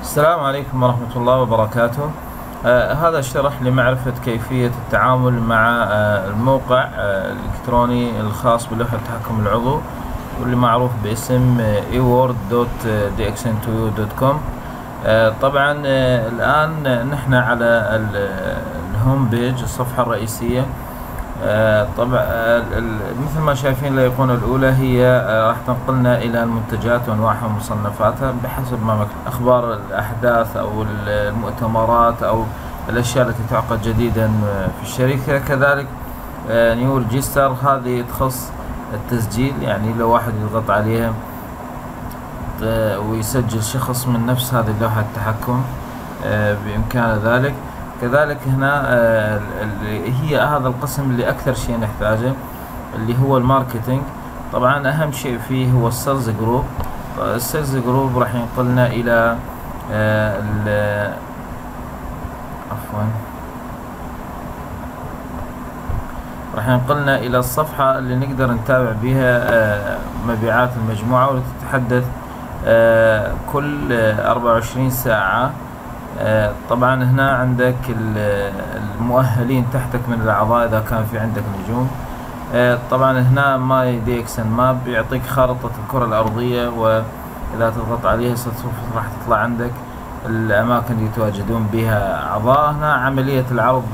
السلام عليكم ورحمة الله وبركاته. آه هذا شرح لمعرفة كيفية التعامل مع آه الموقع آه الإلكتروني الخاص بلوحة التحكم العضو واللي معروف باسم eword.dxn2u.com آه طبعا آه الآن نحن على الهوم بيج الصفحة الرئيسية. آه طبعا آه مثل ما شايفين الأيقونة الأولى هي آه راح تنقلنا إلى المنتجات وأنواعها ومصنفاتها بحسب ما مكتوب أخبار الأحداث أو المؤتمرات أو الأشياء التي تعقد جديدا في الشركة. كذلك new register هذه تخص التسجيل يعني لو واحد يضغط عليها ويسجل شخص من نفس هذه اللوحة التحكم بإمكانه ذلك. كذلك هنا اللي هي هذا القسم اللي أكثر شيء نحتاجه اللي هو ال marketing. طبعا أهم شيء فيه هو ال sales group. ال sales group راح ينقلنا إلى عفوا. راح ينقلنا إلى الصفحة اللي نقدر نتابع بها مبيعات المجموعة والتي تتحدث كل 24 ساعة طبعا هنا عندك المؤهلين تحتك من الأعضاء إذا كان في عندك نجوم. طبعا هنا my DXN map يعطيك خارطة الكرة الأرضية وإذا تضغط عليها سوف راح تطلع عندك الأماكن اللي يتواجدون بها أعضاء. هنا عملية العرض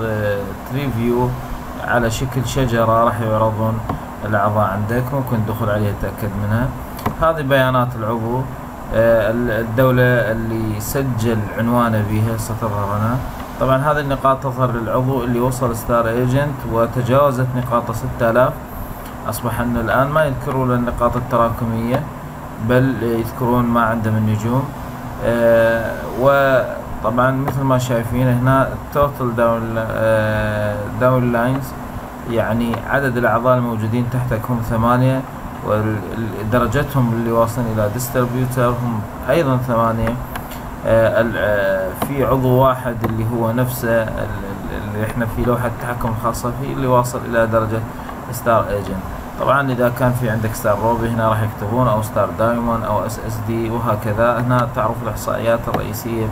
tree view على شكل شجرة راح يعرضون الأعضاء عندك ممكن الدخول عليها تأكد منها. هذه بيانات العضو. الدولة اللي سجل عنوانه بها ستظهر هنا طبعا هذه النقاط تظهر للعضو اللي وصل star agent وتجاوزت نقاطه 6000 أصبح أن الآن ما يذكرون النقاط التراكمية بل يذكرون ما عنده من نجوم. آه وطبعا مثل ما شايفين هنا ال total down downlines يعني عدد الأعضاء الموجودين تحتك هم ثمانية. ودرجتهم اللي واصلين إلى distributor هم أيضا ثمانية. آه في عضو واحد اللي هو نفسه اللي إحنا في لوحة التحكم الخاصة فيه اللي واصل إلى درجة star agent طبعا إذا كان في عندك star ruby هنا راح يكتبون أو star diamond أو SSD وهكذا. هنا تعرف الإحصائيات الرئيسية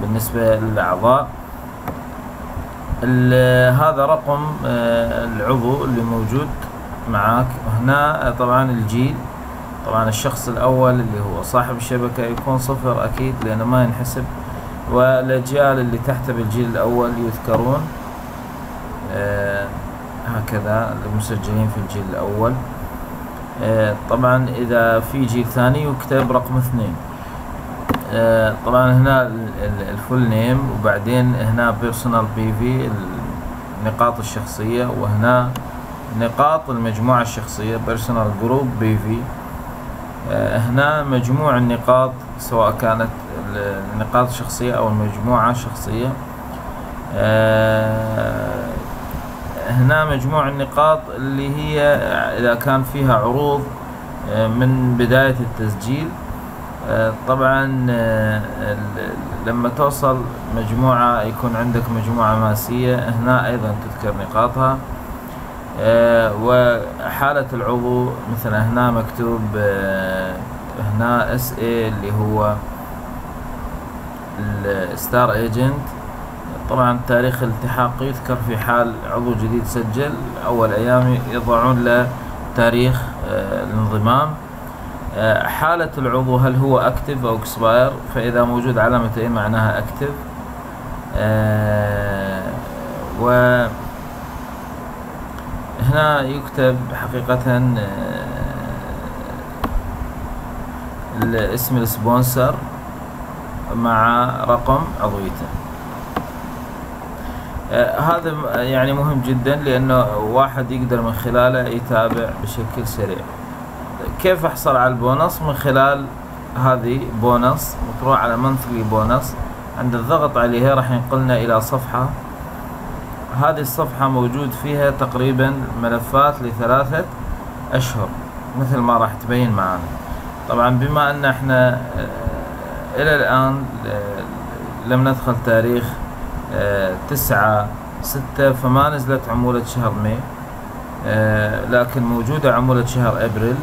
بالنسبة للأعضاء. هذا رقم آه العضو اللي موجود. معاك. هنا طبعا الجيل طبعا الشخص الأول اللي هو صاحب الشبكة يكون صفر أكيد لأنه ما ينحسب. والأجيال اللي تحته بالجيل الأول يذكرون آه هكذا المسجلين في الجيل الأول. آه طبعا إذا في جيل ثاني يكتب رقم اثنين. آه طبعا هنا ال full name وبعدين هنا personal PV النقاط الشخصية وهنا نقاط المجموعة الشخصية personal group PV هنا مجموع النقاط سواء كانت النقاط الشخصية أو المجموعة الشخصية. آه هنا مجموع النقاط اللي هي إذا كان فيها عروض من بداية التسجيل. آه طبعا لما توصل مجموعة يكون عندك مجموعة ماسية. هنا أيضا تذكر نقاطها. آه وحالة العضو مثلا هنا مكتوب آه هنا اس اي اللي هو ال star agent طبعا تاريخ الالتحاق يذكر في حال عضو جديد سجل أول أيام يضعون له تاريخ آه الانضمام. حالة العضو هل هو active أو expire فإذا موجود علامة A معناها active و هنا يكتب حقيقة اسم السبونسر مع رقم عضويته. هذا يعني مهم جدا لأنه واحد يقدر من خلاله يتابع بشكل سريع. كيف أحصل على البونص؟ من خلال هذه بونص وتروح على منثلي بونص. عند الضغط عليها راح ينقلنا إلى صفحة هذه الصفحة موجود فيها تقريبا ملفات لثلاثة أشهر مثل ما راح تبين معنا. طبعا بما أن إحنا إلى الآن لم ندخل تاريخ تسعة ستة فما نزلت عمولة شهر ماي لكن موجودة عمولة شهر أبريل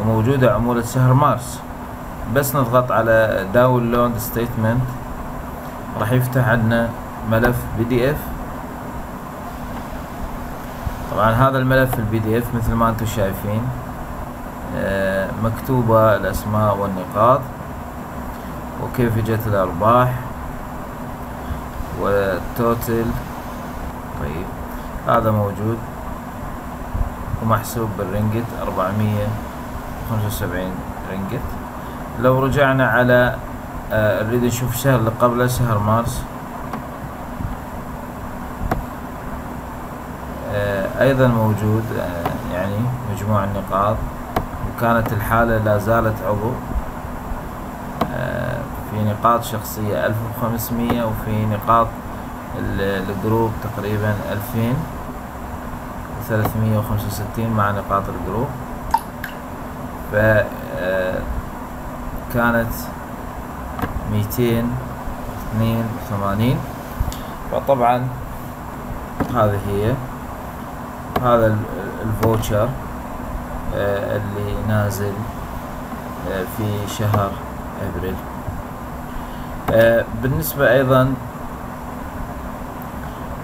وموجودة عمولة شهر مارس. بس نضغط على download statement راح يفتح عندنا ملف PDF طبعا هذا الملف ال PDF مثل ما أنتم شايفين آه، مكتوبة الأسماء والنقاط وكيف جت الأرباح وال total طيب هذا موجود ومحسوب بالرنجت أربعمية وخمسة وسبعين رنجت لو رجعنا على آه نريد نشوف الشهر اللي قبله شهر مارس آه أيضا موجود آه يعني مجموع النقاط. وكانت الحالة لا زالت عضو. آه في نقاط شخصية ألف وخمسمية وفي نقاط ال group تقريبا ألفين وثلاثمية وخمسة وستين مع نقاط ال group. ف كانت ميتين اثنين وثمانين. فطبعا هذه هي هذا ال voucher اللي نازل في شهر أبريل. بالنسبة أيضا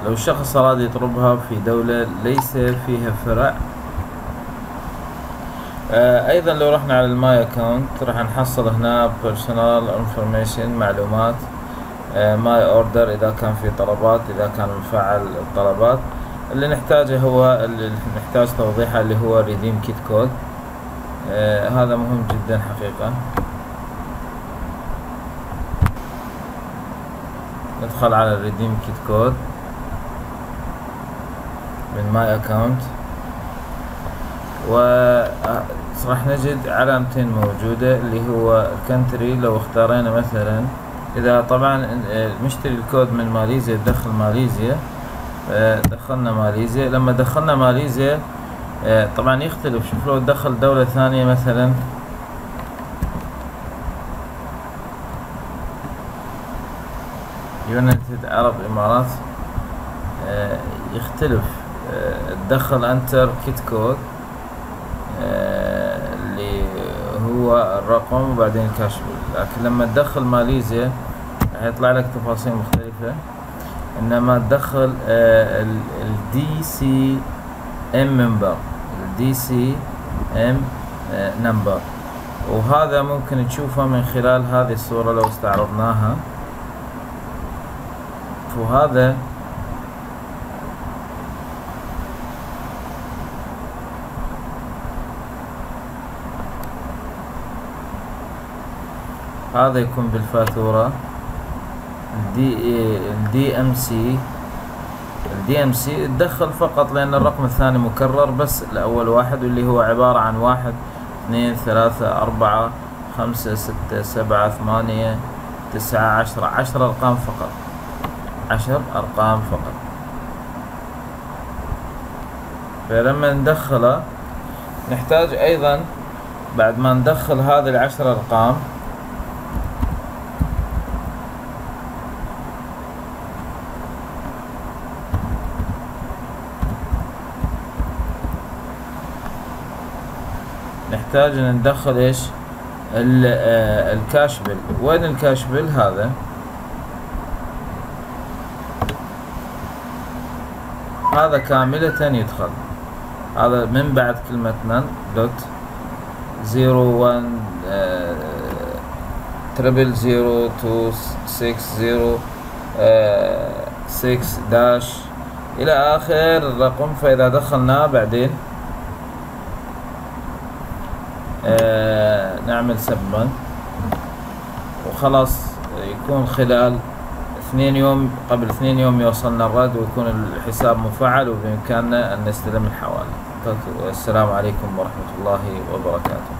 لو الشخص أراد يطلبها في دولة ليس فيها فرع آه أيضا لو رحنا على ال my account راح نحصل هنا personal information معلومات my آه order إذا كان في طلبات إذا كان مفعل الطلبات. اللي نحتاجه هو اللي نحتاج توضيحه اللي هو redeem kit code. آه هذا مهم جدا حقيقة. ندخل على ال redeem kit code من my account. و راح نجد علامتين موجودة اللي هو ال country. لو اختارينا مثلا إذا طبعا مشتري الكود من ماليزيا تدخل ماليزيا. دخلنا ماليزيا. لما دخلنا ماليزيا طبعا يختلف. شوف لو تدخل دولة ثانية مثلا. United Arab Emirates يختلف. تدخل enter kit code اللي هو الرقم وبعدين الكاش لكن لما تدخل ماليزيا راح يطلع لك تفاصيل مختلفة. إنما تدخل ال DCM member ال DCM number وهذا ممكن تشوفه من خلال هذه الصورة لو استعرضناها. وهذا هذا يكون بالفاتورة. ال D ال DMC ال DMC تدخل فقط لأن الرقم الثاني مكرر بس الأول واحد واللي هو عبارة عن واحد اثنين ثلاثة أربعة خمسة ستة سبعة ثمانية تسعة عشرة. عشر أرقام فقط. عشر أرقام فقط. فلما ندخله نحتاج أيضا بعد ما ندخل هذه العشر أرقام نحتاج أن ندخل إيش؟ الكاش بيل. وين الكاش بيل هذا؟ هذا كاملة يدخل. هذا من بعد كلمة نن دوت زيرو ون تربل زيرو تو سكس زيرو سكس داش. إلى آخر الرقم فإذا دخلناه بعدين آه نعمل سبمنت وخلاص يكون خلال اثنين يوم قبل اثنين يوم يوصلنا الرد ويكون الحساب مفعل وبإمكاننا أن نستلم الحوالي السلام عليكم ورحمة الله وبركاته.